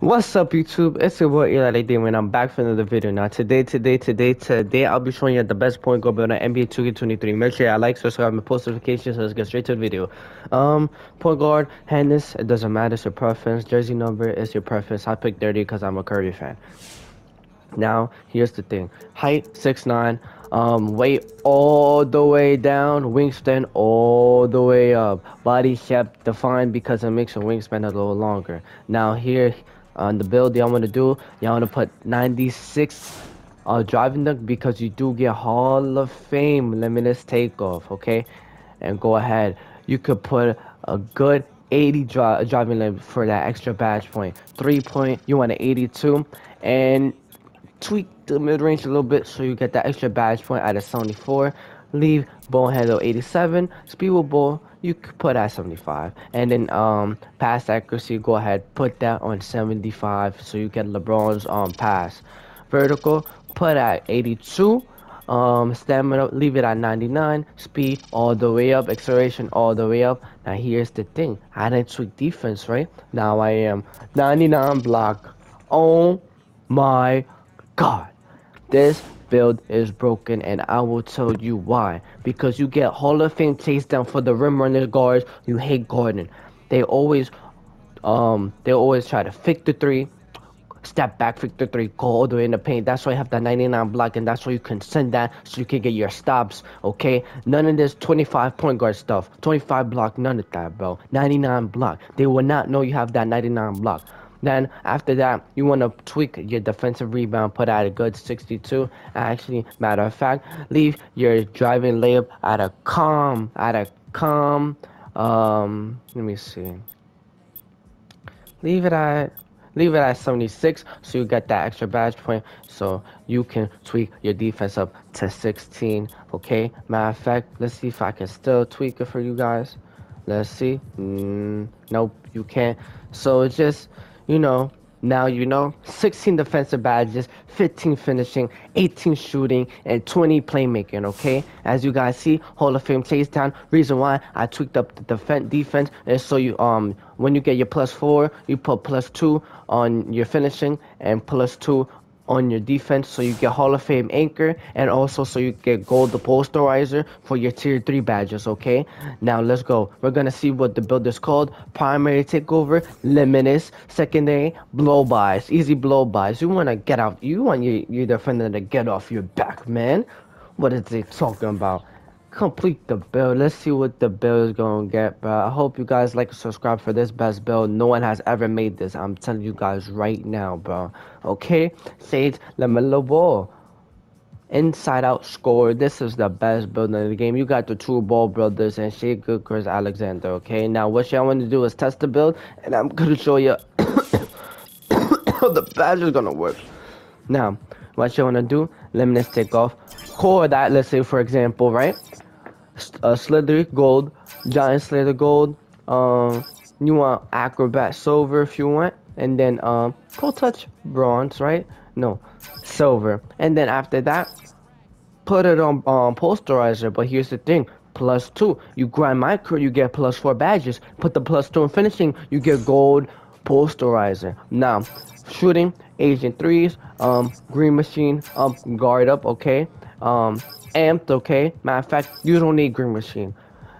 What's up YouTube? It's your boy Eli Day and I'm back for another video. Now today, today, today, today I'll be showing you the best point guard build on NBA 2K23. Make sure you like, subscribe, and post notifications so let's get straight to the video. Um, point guard, handles, it doesn't matter, it's your preference. Jersey number is your preference. I picked 30 because I'm a Curry fan. Now, here's the thing. Height, 6'9". Um, weight all the way down. Wingspan all the way up. Body shape defined because it makes your wingspan a little longer. Now, here on the build y'all want to do, y'all want to put 96 uh, driving dunk because you do get Hall of Fame limitless takeoff, okay? And go ahead. You could put a good 80 dri driving limit for that extra badge point. Three point, you want an 82. And tweak the mid range a little bit so you get that extra badge point at a 74. Leave ball handle 87. Speed with ball you put at 75 and then um pass accuracy go ahead put that on 75 so you get LeBron's um pass. Vertical put at 82 um stamina leave it at 99 speed all the way up acceleration all the way up. Now here's the thing i didn't tweak defense right? Now i am 99 block. Oh my god. This build is broken and I will tell you why. Because you get Hall of Fame chase down for the rim runner guards, you hate Gordon. They always um they always try to fake the three, step back, fake the three, go all the way in the paint. That's why you have the 99 block and that's why you can send that so you can get your stops, okay? None of this 25 point guard stuff. 25 block, none of that, bro. 99 block. They will not know you have that 99 block. Then after that, you want to tweak your defensive rebound, put at a good 62. Actually, matter of fact, leave your driving layup at a calm, at a calm. Um, let me see. Leave it at leave it at 76 so you get that extra badge point so you can tweak your defense up to 16 okay matter of fact let's see if i can still tweak it for you guys let's see mm, nope you can't so it's just you know, now you know 16 defensive badges, 15 finishing, 18 shooting, and 20 playmaking. Okay, as you guys see, Hall of Fame chase down. Reason why I tweaked up the defense defense is so you um when you get your plus four, you put plus two on your finishing and plus two on your defense so you get Hall of Fame anchor and also so you get gold the posterizer for your tier 3 badges okay? Now let's go. We're gonna see what the build is called. Primary takeover limitless secondary blow bys easy blow bys you want to get out. You want your, your defender to get off your back man. What is he talking about complete the build. Let's see what the build is gonna get, bro. I hope you guys like and subscribe for this best build. No one has ever made this. I'm telling you guys right now, bro. Okay? Sage LaMelo Ball. Inside out score. This is the best build in the game. You got the two ball brothers and Shai Gilgeous-Alexander. Okay, now what y'all want to do is test the build, and I'm gonna show you how the badge is gonna work. Now, what you wanna do? Let me just take off. Core that, let's say for example, right? Uh, Slither Gold, Giant Slither Gold. Um, you want Acrobat Silver if you want, and then um, Pro Touch Bronze, right? No, Silver, and then after that, put it on um, Posterizer. But here's the thing: plus two. You grind micro, you get plus four badges. Put the plus two in finishing, you get gold posterizer. Now, shooting, Agent threes, um, green machine, um, guard up, okay. Um, amped, okay? Matter of fact, you don't need green machine.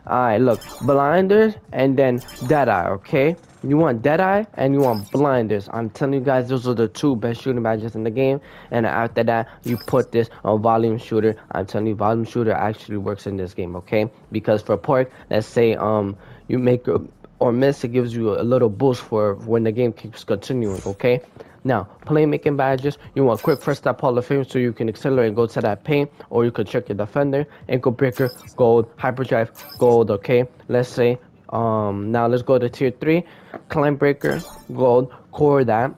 Alright, look, blinders and then deadeye, okay? You want deadeye and you want blinders. I'm telling you guys, those are the two best shooting badges in the game. And after that, you put this on volume shooter. I'm telling you, volume shooter actually works in this game, okay? Because for pork, let's say um you make a, or miss, it gives you a little boost for when the game keeps continuing, okay? Now, playmaking badges, you want quick first step Hall of Fame so you can accelerate and go to that paint, or you can check your defender, ankle breaker, gold, hyperdrive, gold, okay? Let's say, um, now let's go to tier 3, clamp breaker, gold, core that,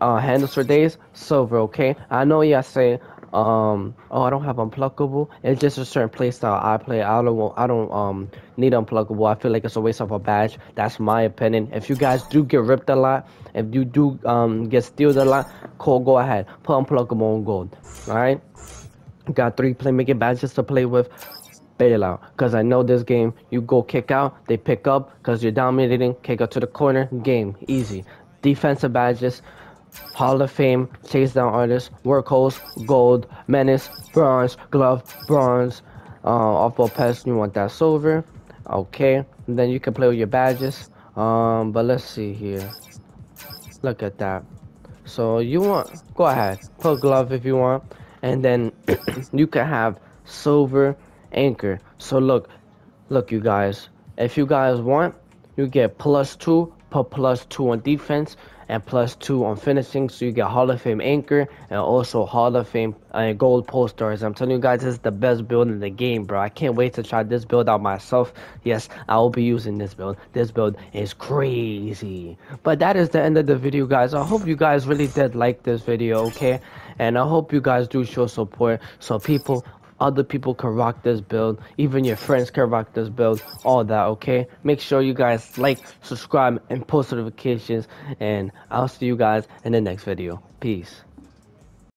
uh, handles for days, silver, okay? I know you say, um, oh, I don't have unpluckable. It's just a certain playstyle I play. I don't, I don't, um, need unpluckable. I feel like it's a waste of a badge. That's my opinion. If you guys do get ripped a lot, if you do, um, get stealed a lot, cool, go ahead. Put unpluckable on gold. Alright? Got three playmaking badges to play with. Bail out. Because I know this game, you go kick out, they pick up, because you're dominating, kick out to the corner, game. Easy. Defensive badges, Hall of Fame, Chase Down Artist, Workhorse, Gold, Menace, Bronze, Glove, Bronze, uh, off-ball pest, you want that silver, okay, and then you can play with your badges, um, but let's see here, look at that, so you want, go ahead, put glove if you want, and then you can have silver anchor, so look, look you guys, if you guys want, you get plus two, put plus two on defense, and plus two on finishing. So you get Hall of Fame anchor and also Hall of Fame uh, gold posters. I'm telling you guys, this is the best build in the game, bro. I can't wait to try this build out myself. Yes, I will be using this build. This build is crazy. But that is the end of the video, guys. I hope you guys really did like this video, okay? And I hope you guys do show support so people other people can rock this build even your friends can rock this build all that okay? Make sure you guys like subscribe and post notifications and i'll see you guys in the next video. Peace